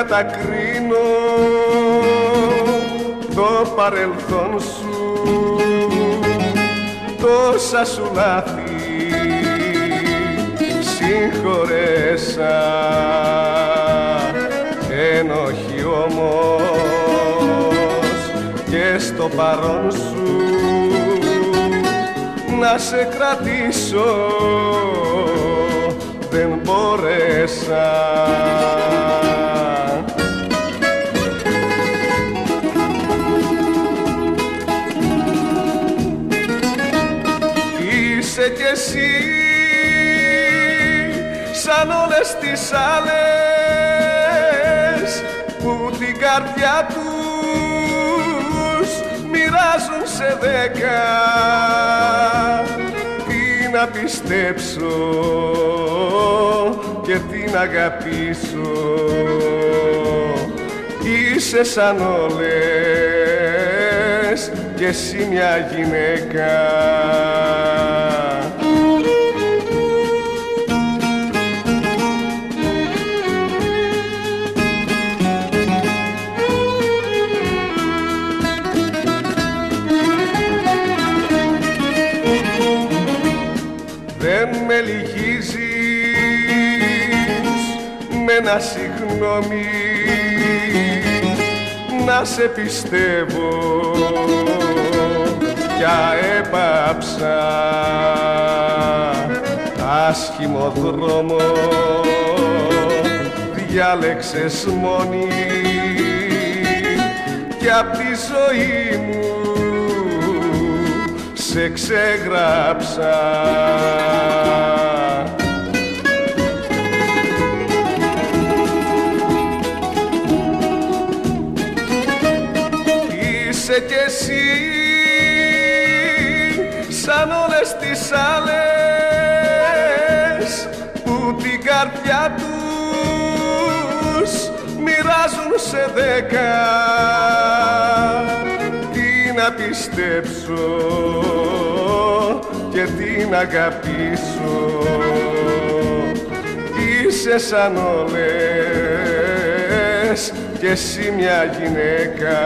κατακρίνω το παρελθόν σου. Τόσα σου λάθη συγχωρέσα. Ενοχή όμως και στο παρόν σου να σε κρατήσω. Δεν μπόρεσα Είσαι κι εσύ σαν όλες τις άλλες που την καρδιά τους μοιράζουν σε δέκα. Τι να πιστέψω και τι να αγαπήσω. Είσαι σαν όλες και εσύ μια γυναίκα δεν με λυγίζεις με ένα συγγνώμη. Να σε πιστεύω πια έπαψα. Άσχημο δρόμο διάλεξες μόνη. Και απ' τη ζωή μου σε ξεγράψα Είσαι κι εσύ σαν όλες τις άλλες που την καρδιά τους μοιράζουν σε δέκα. τι να πιστέψω και τι να αγαπήσω. Είσαι σαν όλες και εσύ μια γυναίκα